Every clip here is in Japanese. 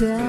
down.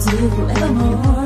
do evermore.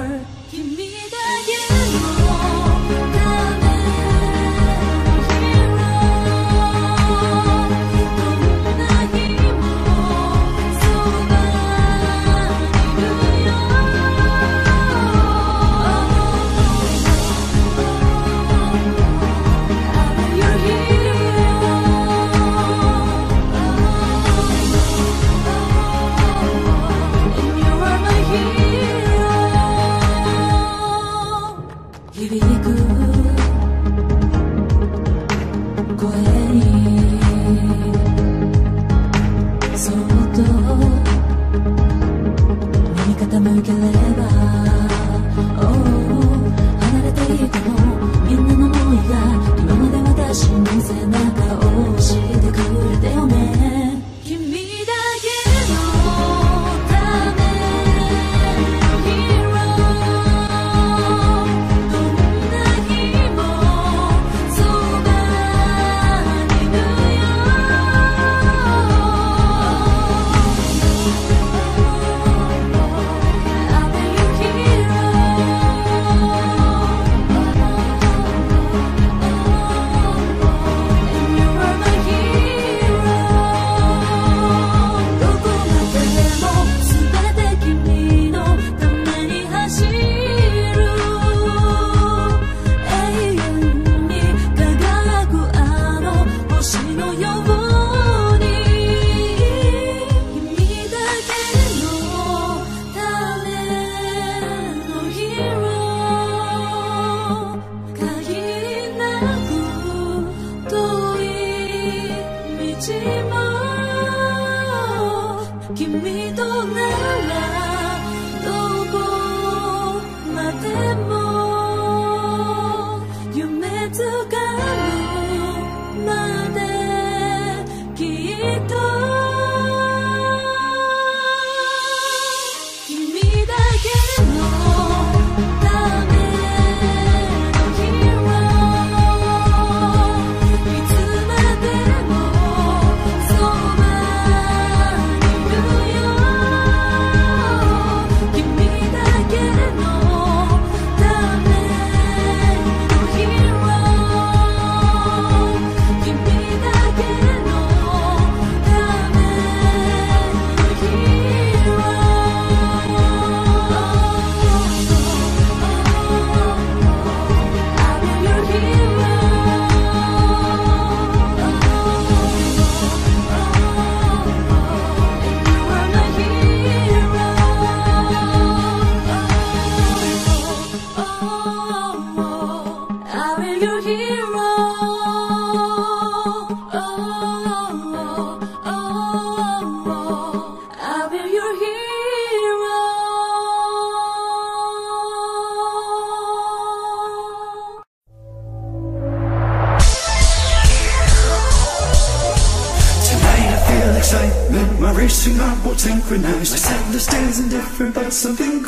synchronized. I sound the stairs indifferent, but something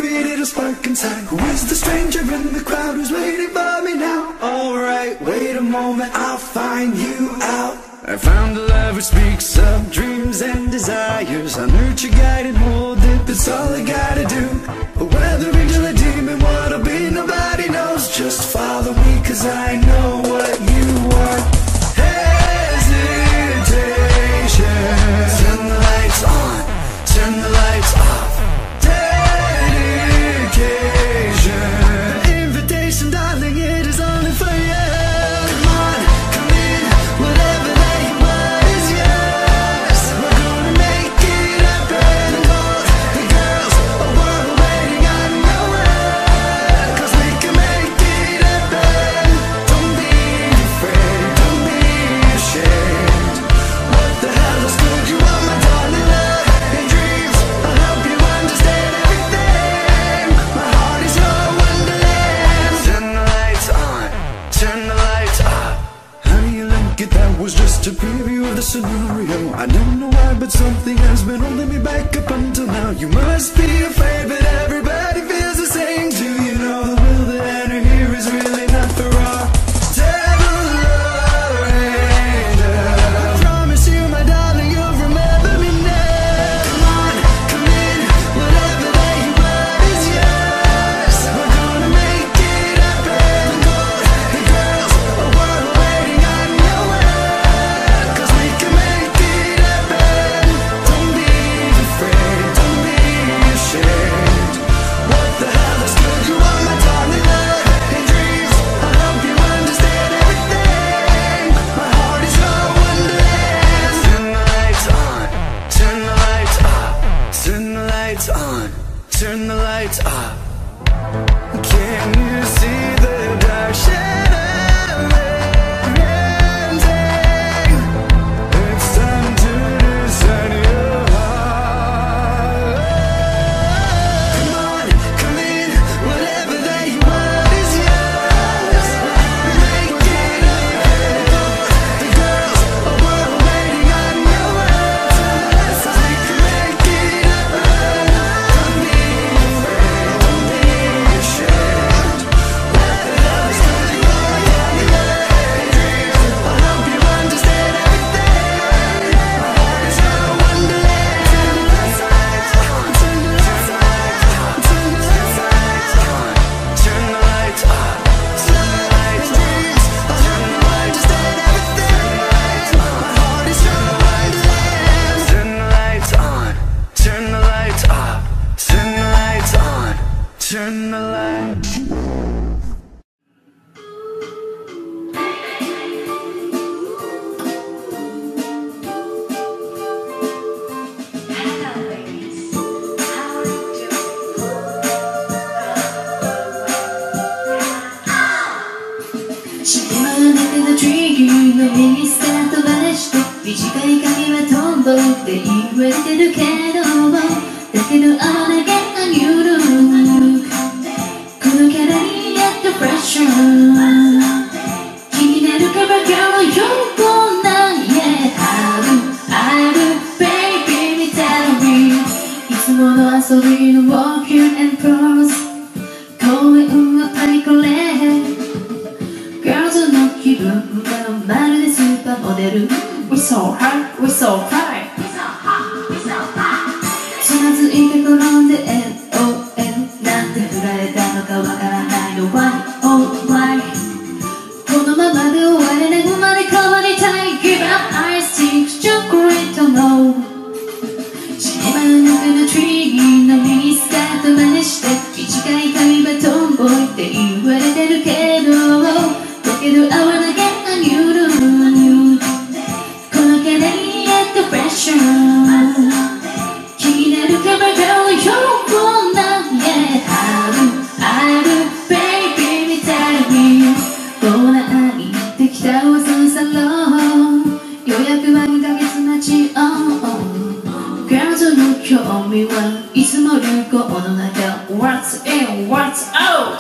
me いつも流行の中 What's in, what's out?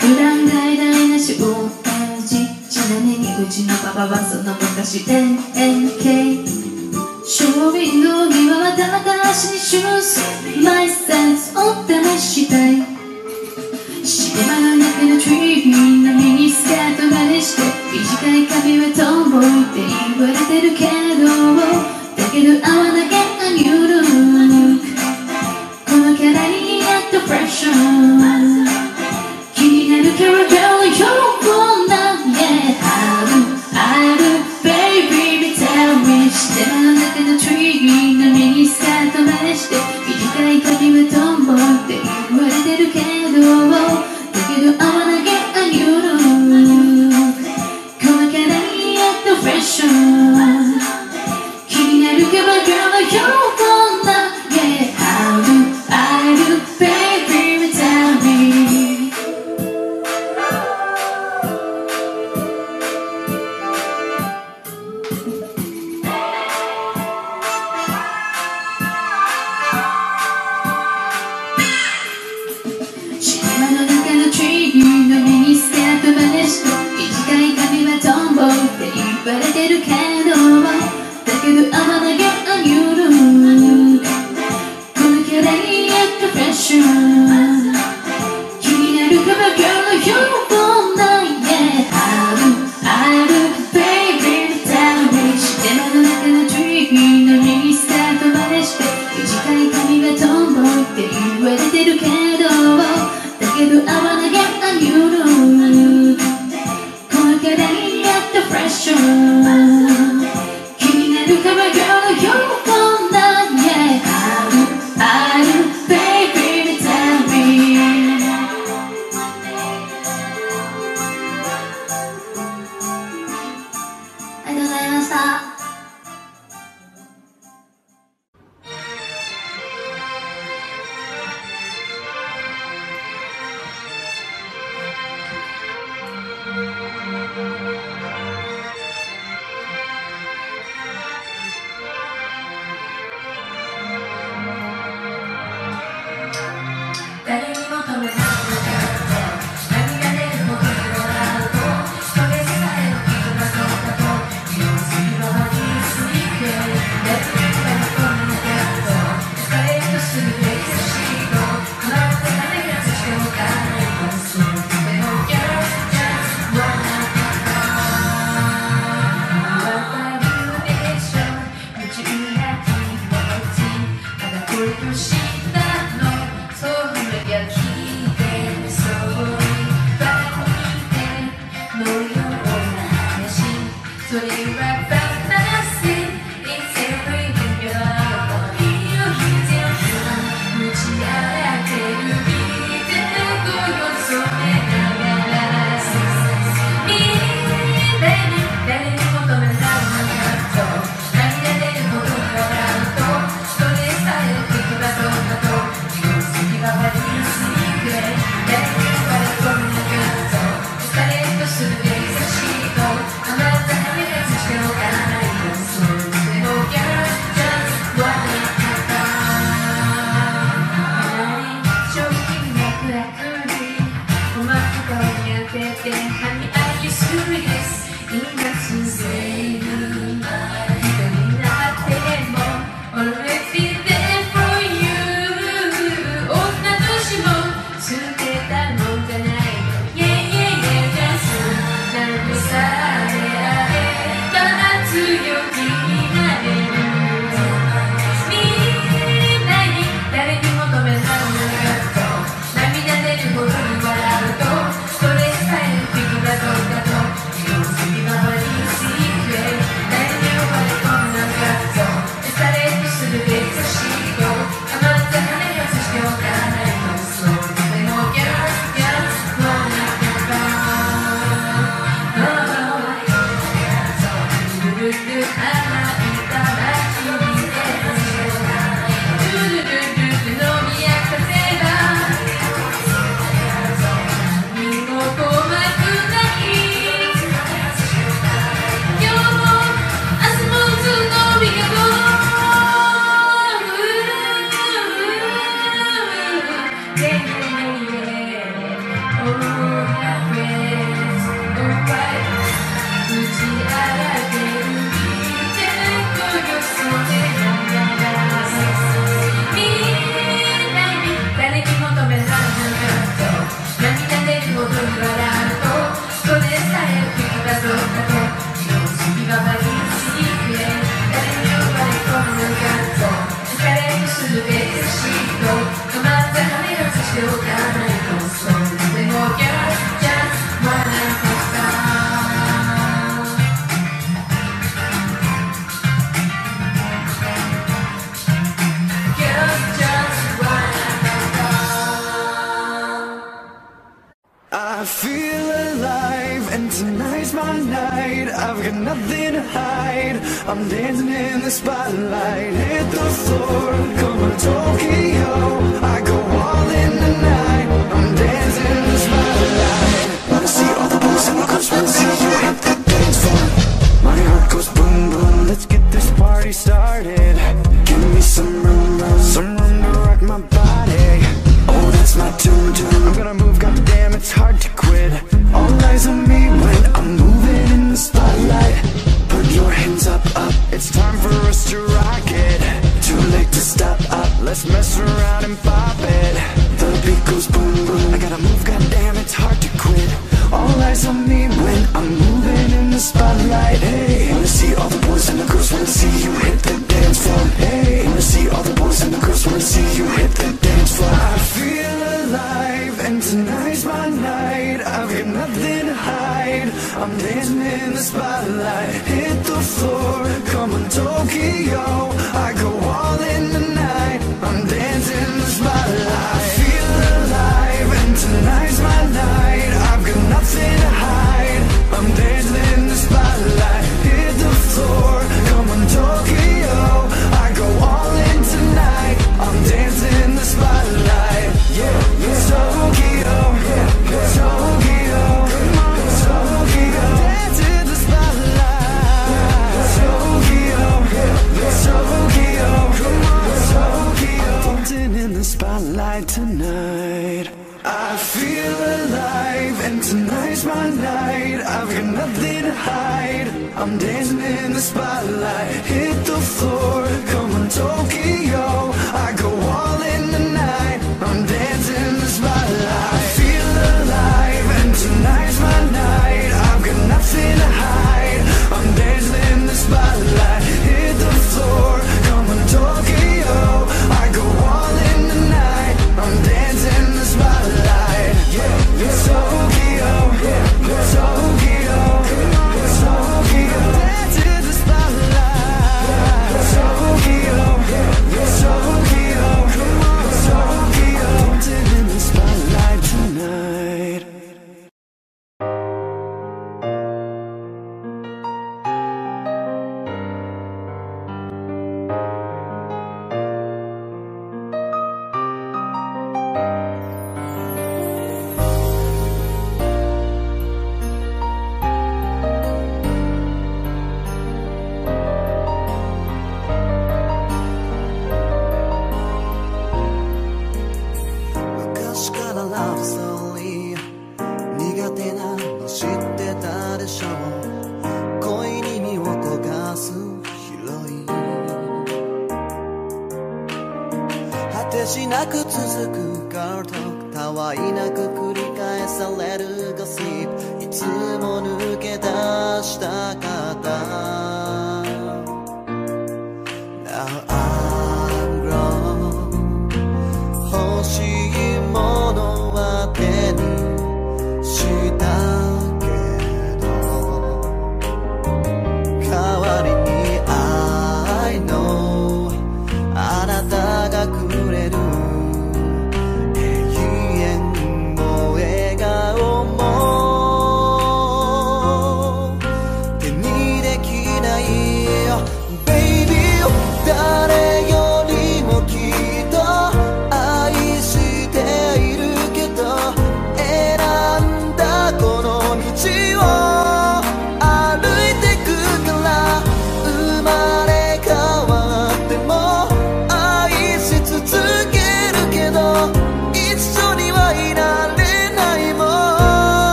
普段大大なしを演じちなみにうちのパパはその昔で love.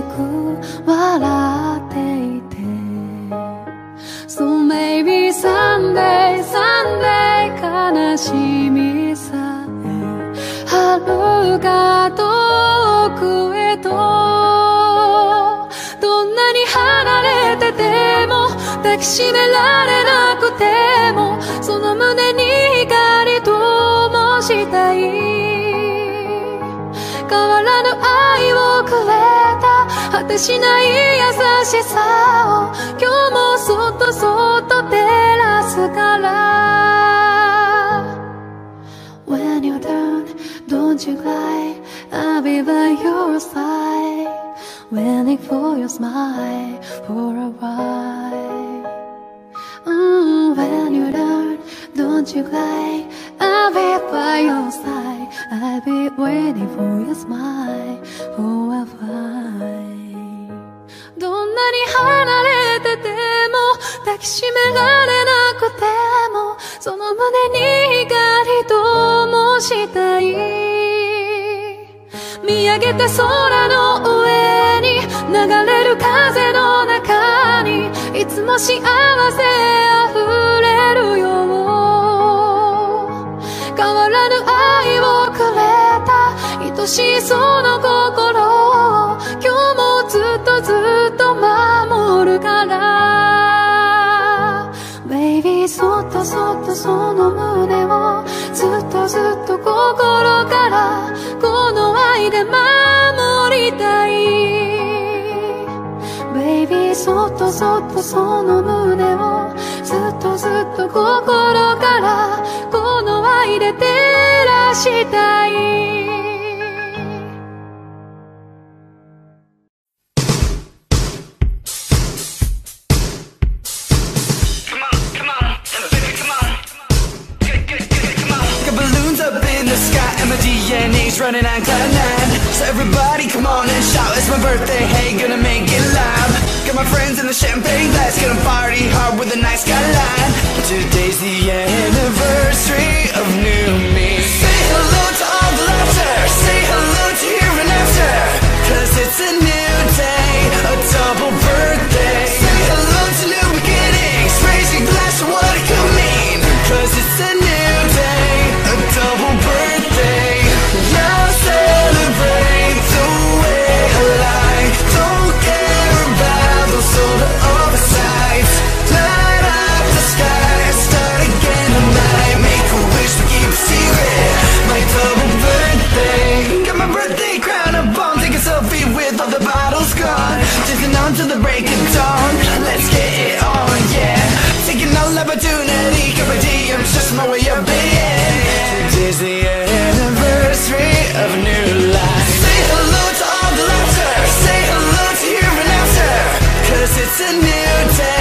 く笑っていて。So maybe someday, someday 悲しみさえ遥か遠くへと。どんなに離れてても抱きしめられなくてもその胸に光ともしたい。変わらぬ愛をくれ。果てしない優しさを今日もそっとそっと照らすから When you're done, don't you cry I'll be by your side Waiting for your smile for a while Mm, when you're done, don't you cry. I'll be by your side. I'll be waiting for your smile for a while. に離れてても抱きしめられなくてもその胸に光ともしたい。見上げて空の上に流れる風の中にいつも幸せあふれるよ変わらぬ愛をくれた愛しいそその胸をずっとずっと心からこの愛で守りたい。Baby そっとそっとその胸をずっとずっと心からこの愛で照らしたい。A new day,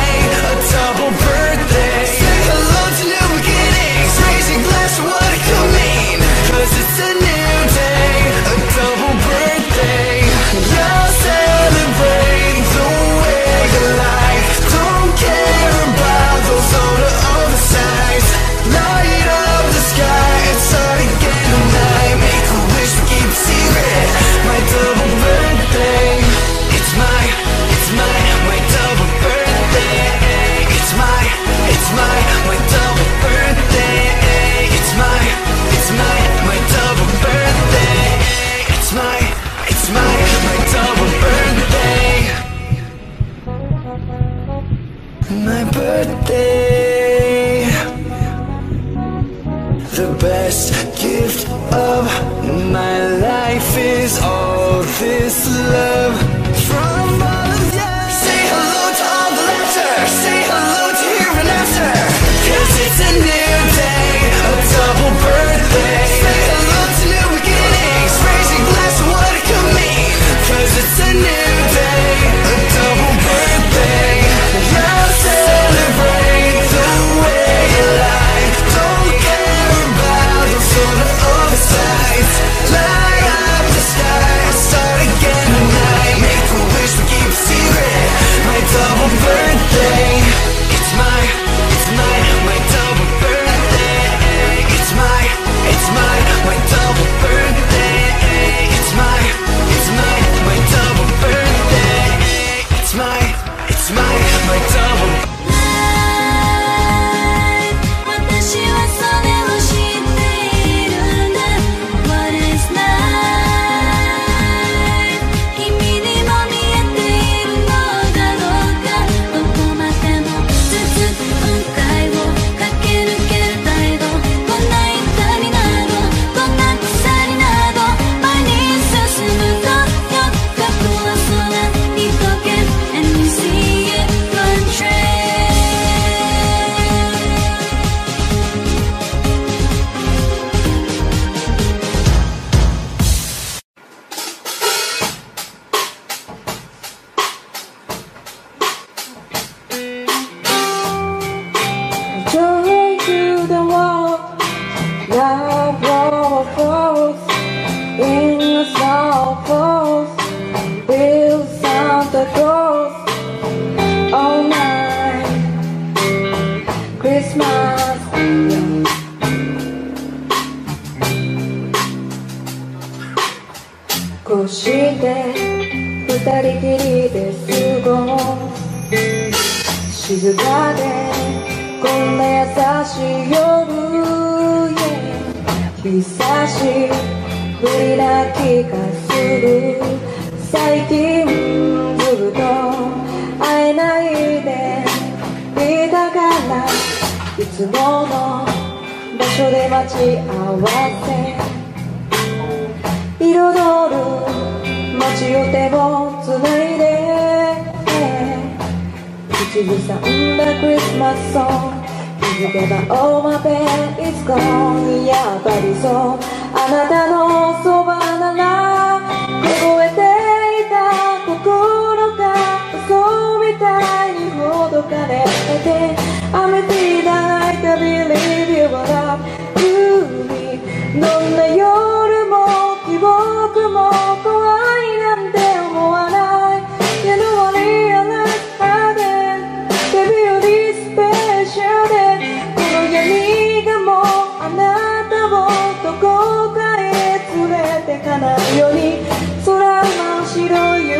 かないように空の白い雪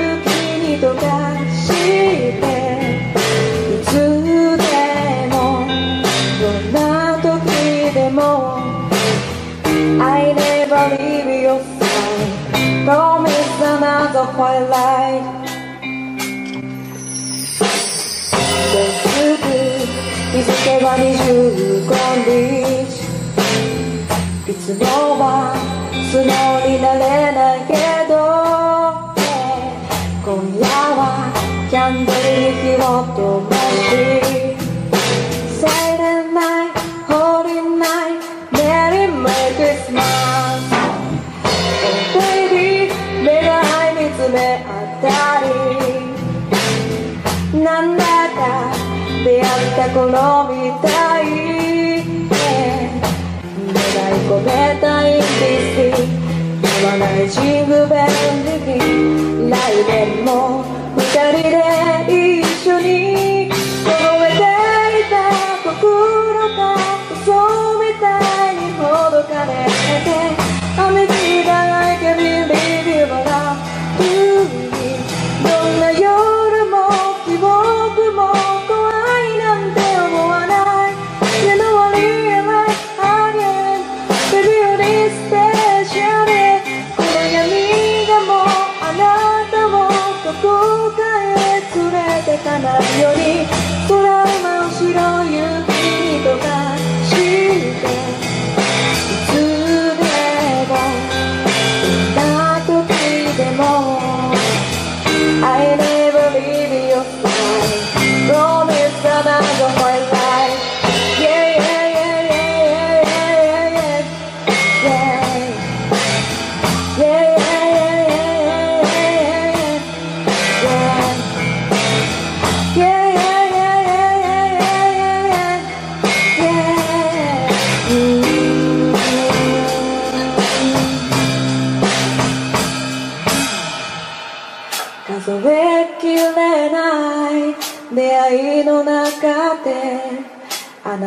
に溶かしていつでもどんな時でも I never leave your side Promise another white light 日付は25日いつもはつもになれないけど。今夜はキャンドルに火を灯しサイレンナイホーリーナイメリーメイクスマスベイビー目が合い見つめ合ったり。なんだか出会ったこのみたい。たいんで言わない自分に来年も二人で一緒に。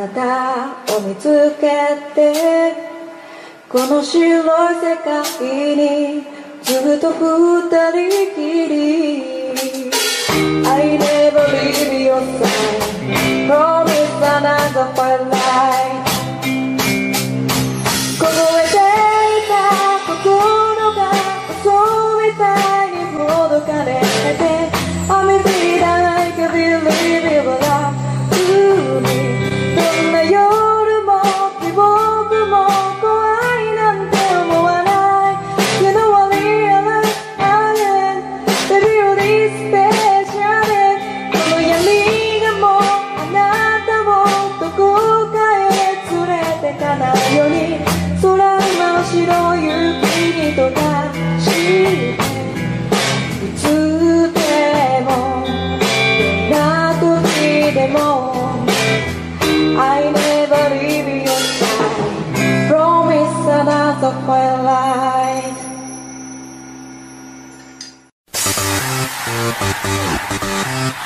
たを見つけてこの白い世界にずっと二人きり I never leave your side Promise another fine light I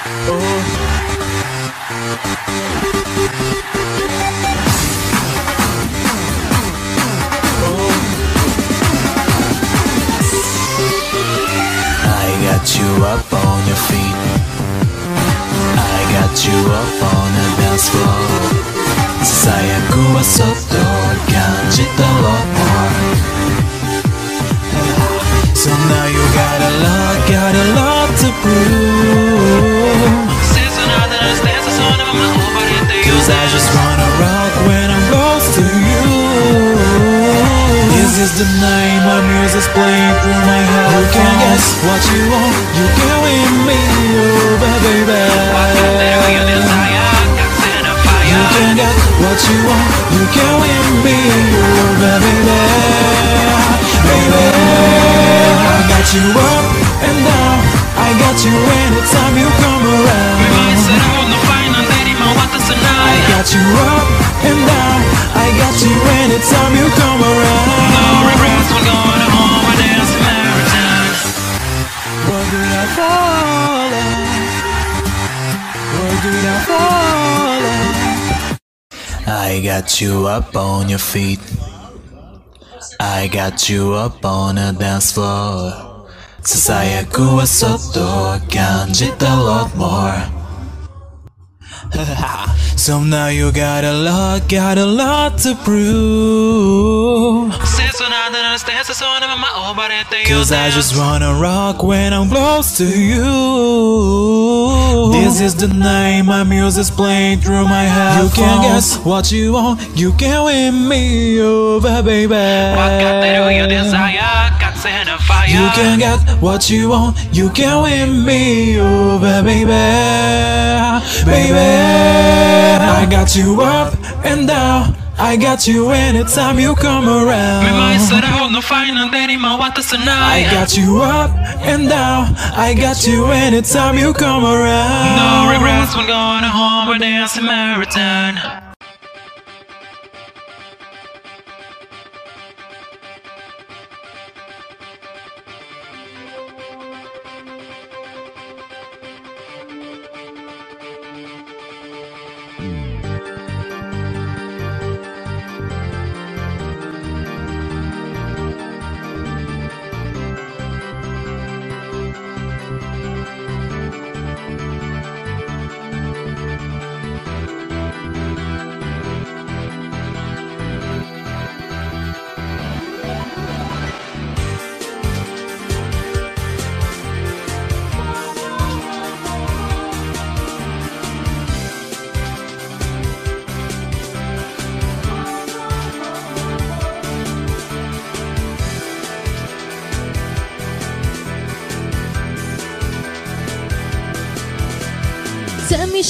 got you up on your feet. I got you up on the dance floor. Sayakuwa soto kanjitaro So now you got a lot, got a lot to prove. The night. My music's playing through my head. You can guess what you want, you can win me over baby. You can get what you want, you can win me over baby. Baby I got you up and down. I got you anytime you come around I got you up and down. I got you anytime you come around. Where did I fall? Where did I fall? I got you up on your feet. I got you up on the dance floor. ささやくはそっと感じた lot more. so now you got a lot, got a lot to prove. Cause I just wanna rock when I'm close to you. This is the night my music's playing through my head. You can guess what you want, you can win me over, baby. You can get what you want, you can win me over, baby. Baby, I got you up and down. I got you anytime you come around. I got you up and down. I got you anytime you come around. No regrets when going home or dancing marathon.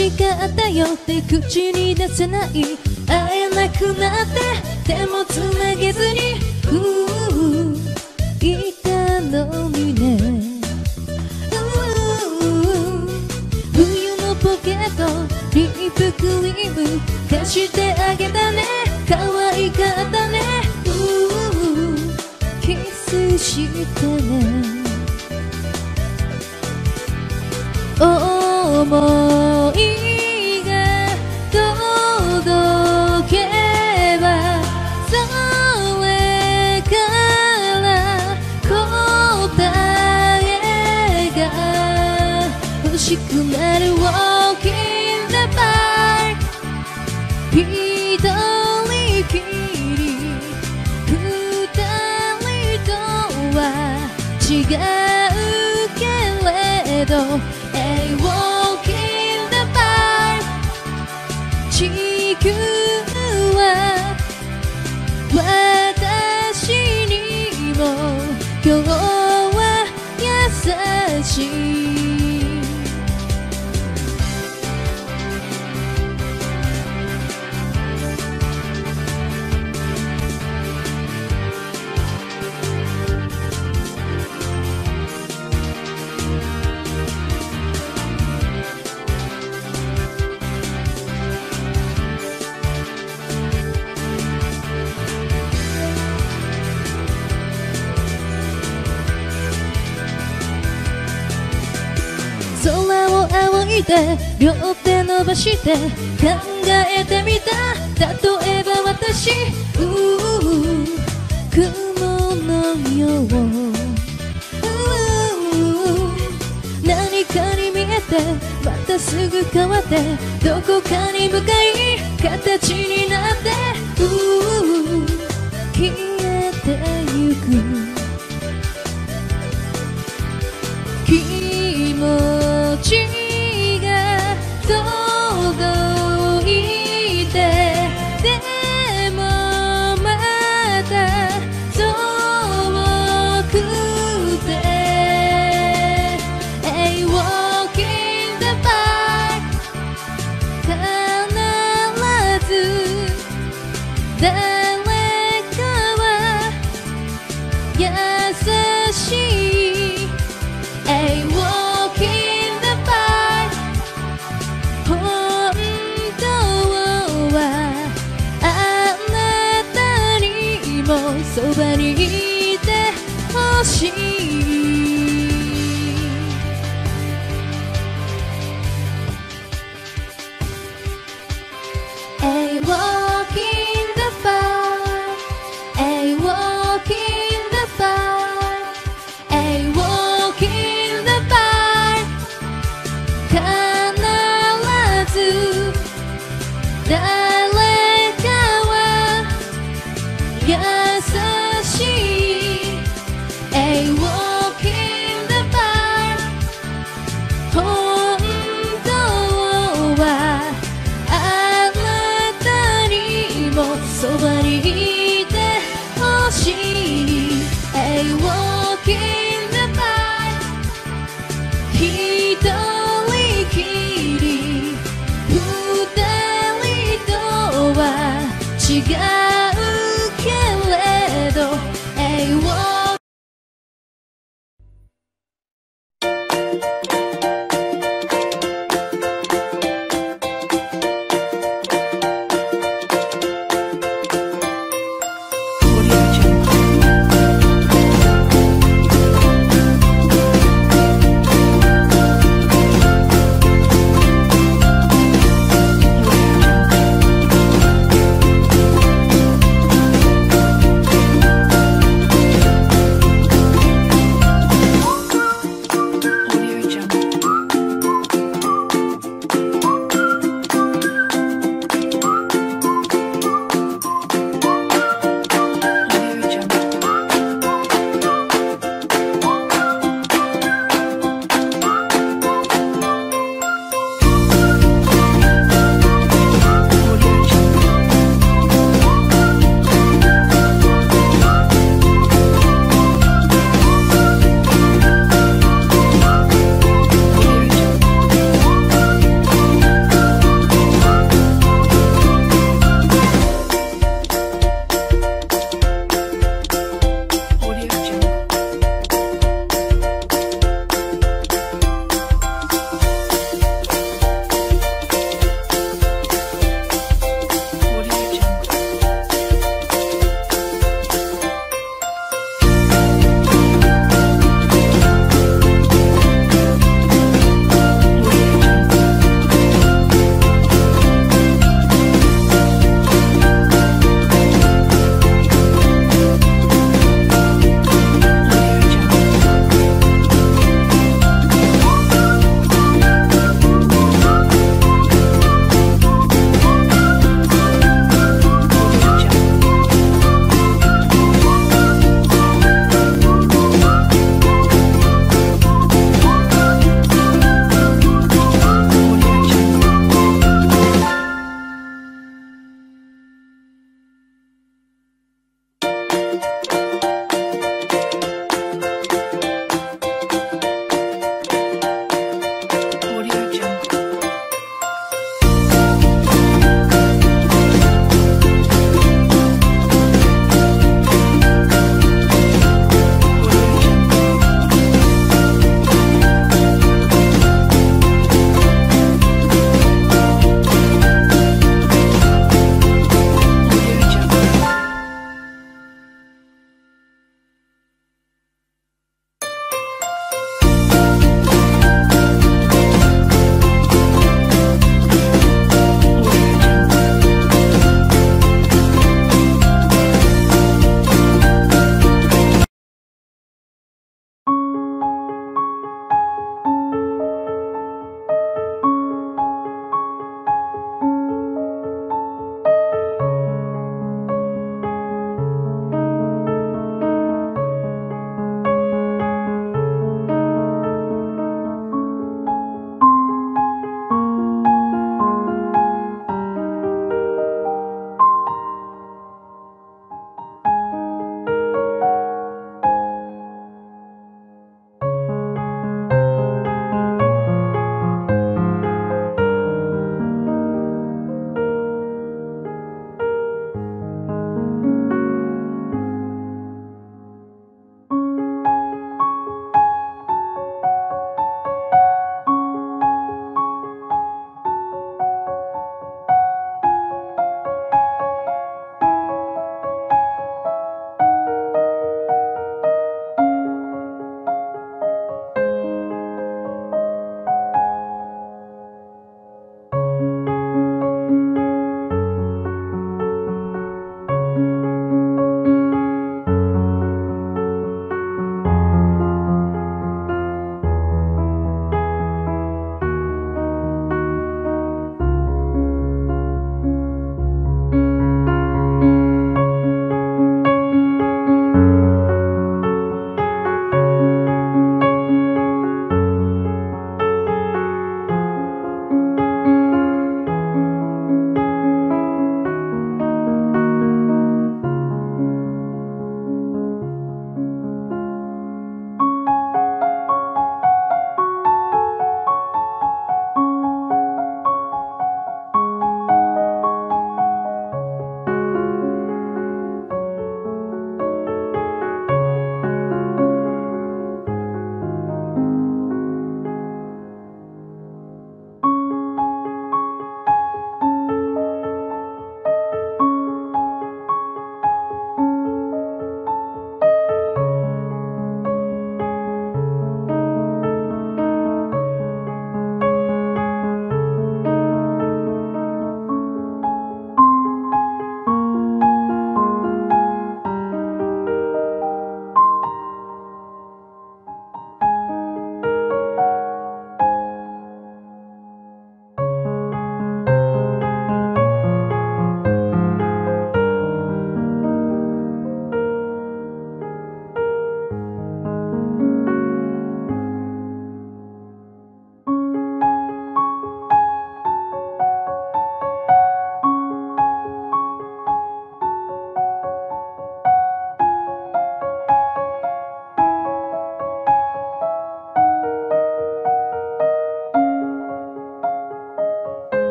しかったよって口に出せない。会えなくなって手もつなげずに。仰いで両手伸ばして考えてみた。例えば私。雲のよう。うまたすぐ変わってどこかに向かい形になって。